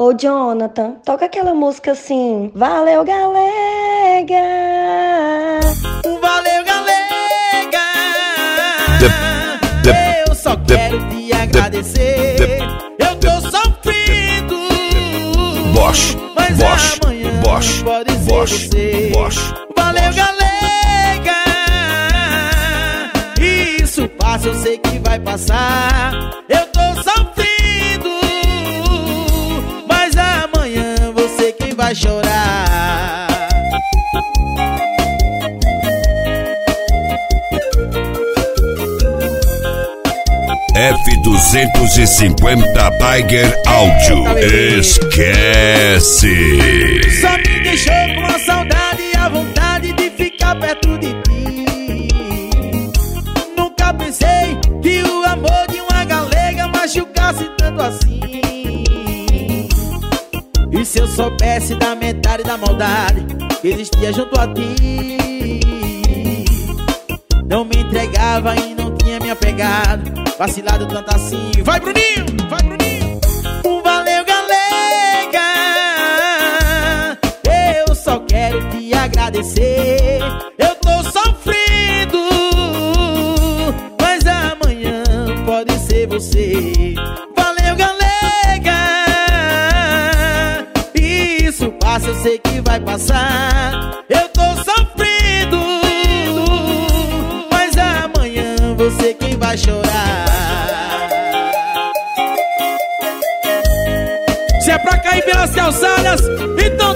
Ô Jonathan, toca aquela música assim. Valeu, galega! Valeu, galega! Eu só quero te agradecer. Eu tô sofrendo. Bosch, mas Bosch, amanhã Bosch, pode ser Bosch, você. Bosch, Valeu, Bosch. galega! Isso passa, eu sei que vai passar. Eu vai chorar. F250 Tiger Áudio. Esquece. Só me deixou com E se eu soubesse da metade da maldade que existia junto a ti, não me entregava e não tinha me apegado. Vacilado tanto assim. Vai, Bruninho! Vai, Bruninho! Valeu, galega! Eu só quero te agradecer. Eu tô sofrendo, mas amanhã pode ser você. Passa, eu sei que vai passar. Eu tô sofrendo, mas amanhã você quem vai chorar. Se é pra cair pelas calçadas, então